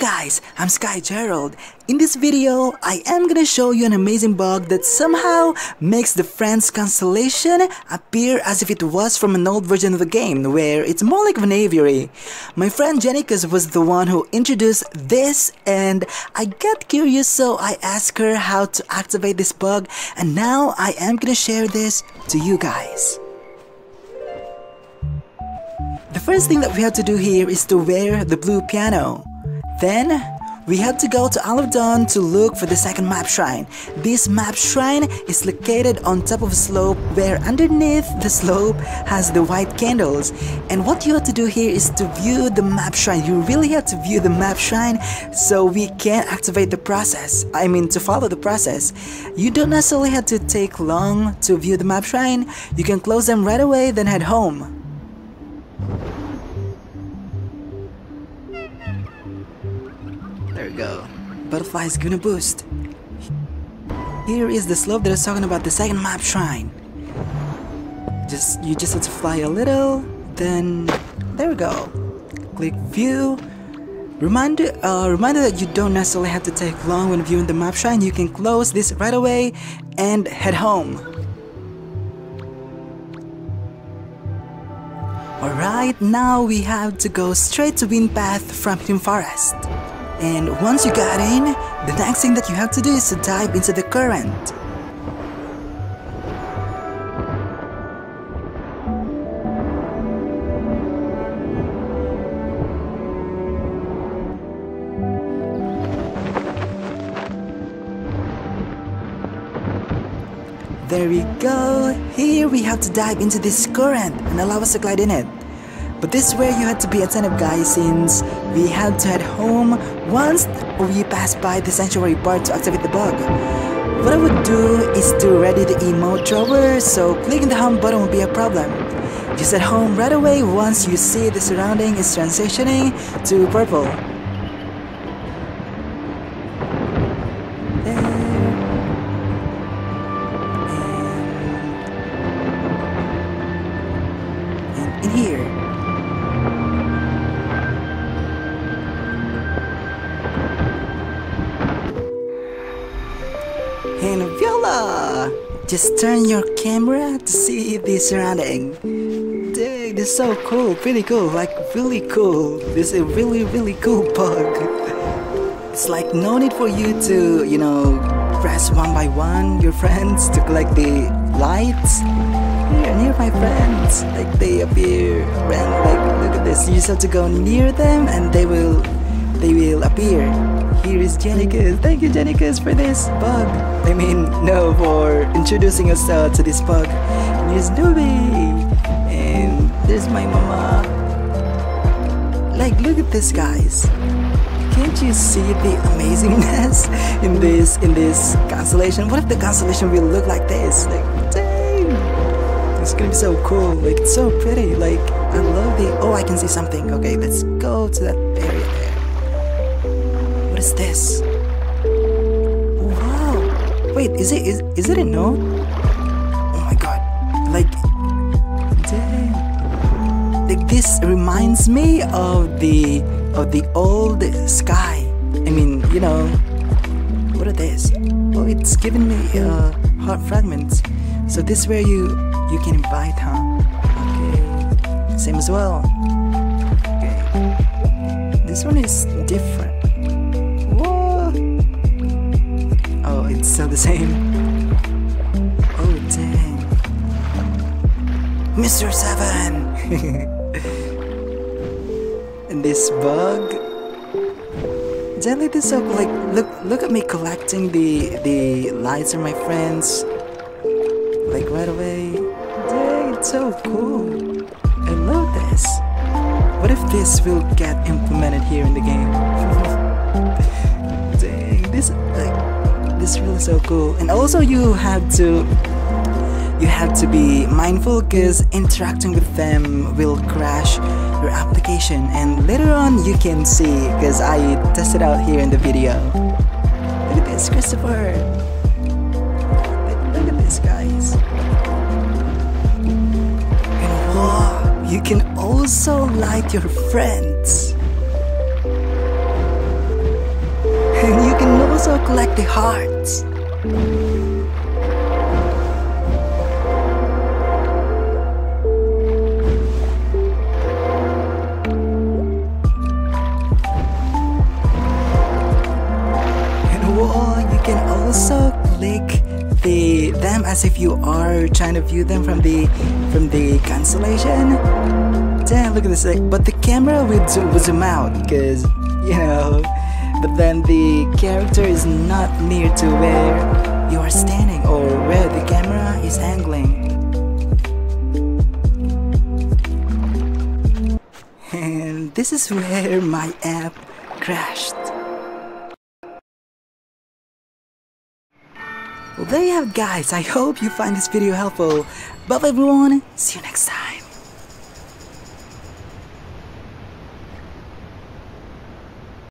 guys, I'm Sky Jerald. In this video, I am gonna show you an amazing bug that somehow makes the Friends constellation appear as if it was from an old version of the game, where it's more like an aviary. My friend Janicaz was the one who introduced this and I got curious so I asked her how to activate this bug and now I am gonna share this to you guys. The first thing that we have to do here is to wear the blue piano. Then, we have to go to Dawn to look for the second map shrine. This map shrine is located on top of a slope where underneath the slope has the white candles. And what you have to do here is to view the map shrine. You really have to view the map shrine so we can activate the process. I mean to follow the process. You don't necessarily have to take long to view the map shrine. You can close them right away then head home. Butterfly is gonna boost. Here is the slope that I was talking about, the second map shrine. Just you just have to fly a little, then there we go. Click view. Reminder, uh, reminder that you don't necessarily have to take long when viewing the map shrine. You can close this right away and head home. Alright, now we have to go straight to Wind Path from Hidden Forest. And once you got in, the next thing that you have to do is to dive into the current. There we go. Here we have to dive into this current and allow us to glide in it. But this is where you had to be attentive guys since we had to head home once we pass by the sanctuary part to activate the bug. What I would do is to ready the emote drawer so clicking the home button will be a problem. Just at home right away once you see the surrounding is transitioning to purple. In here. Just turn your camera to see the surrounding. Dude, this is so cool, pretty cool, like really cool. This is a really, really cool bug. It's like no need for you to, you know, press one by one your friends to collect the lights. Here, near my friends, like they appear and like look at this. You just have to go near them and they will, they will appear. Is Janicaz. Thank you, Janicaz, for this bug. I mean, no, for introducing us uh, to this bug. And here's. And there's my mama. Like, look at this, guys. Can't you see the amazingness in this in this constellation? What if the constellation will look like this? Like, dang! It's gonna be so cool. Like, it's so pretty. Like, I love the. Oh, I can see something. Okay, let's go to that area is this? Wow! Wait, is it is is it a note? Oh my god! Like, dang! Like this reminds me of the of the old sky. I mean, you know, what are this? Oh, it's giving me uh, heart fragments. So this where you you can invite, huh? Okay, same as well. Okay, this one is different. Same. Oh dang, Mr. Seven. and this bug. Gently this up, like look look at me collecting the the lights of my friends. Like right away. Dang, it's so cool. I love this. What if this will get implemented here in the game? So cool. And also you have to you have to be mindful because interacting with them will crash your application and later on you can see because I tested out here in the video. Look at this, Christopher. Look, at this, guys. And wow, you can also light your friends. And you can also collect the hearts. Also click the them as if you are trying to view them from the from the constellation. Damn, look at this. Like, but the camera would, zo- would zoom out because you know. But then the character is not near to where you are standing or where the camera is angling. And this is where my app crashed. Well, there you have guys. I hope you find this video helpful. Bye, everyone. See you next time.